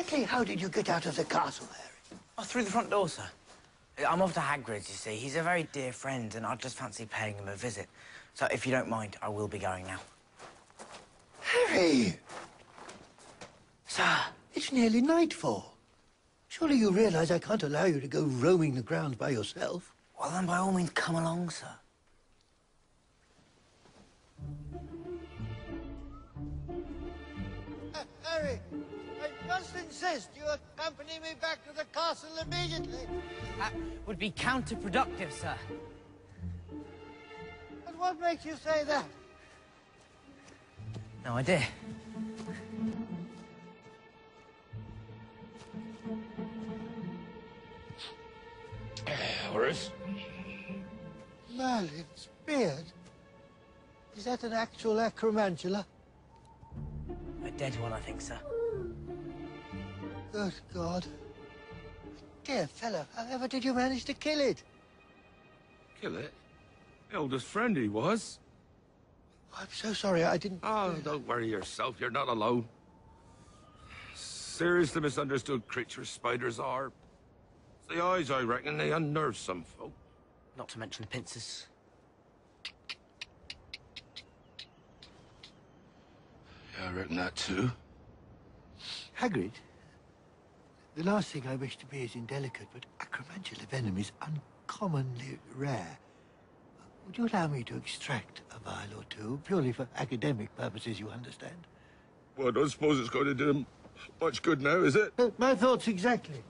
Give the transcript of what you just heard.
Exactly how did you get out of the castle, Harry? Oh, through the front door, sir. I'm off to Hagrid's, you see. He's a very dear friend, and I just fancy paying him a visit. So if you don't mind, I will be going now. Harry! Sir, it's nearly nightfall. Surely you realize I can't allow you to go roaming the grounds by yourself. Well, then by all means, come along, sir. Uh, Harry, I must insist you accompany me back to the castle immediately. That would be counterproductive, sir. But what makes you say that? No idea. Horace? Merlin's beard? Is that an actual acromantula? A dead one, I think, sir. Good God. Dear fellow, however did you manage to kill it? Kill it? Eldest friend he was. I'm so sorry, I didn't... Oh, don't worry yourself. You're not alone. Seriously misunderstood creatures spiders are. It's the eyes, I reckon. They unnerve some folk. Not to mention the pincers. Yeah, I reckon that too. Hagrid, the last thing I wish to be is indelicate, but acromantula venom is uncommonly rare. Would you allow me to extract a vial or two, purely for academic purposes, you understand? Well, I don't suppose it's going to do him much good now, is it? Uh, my thoughts exactly.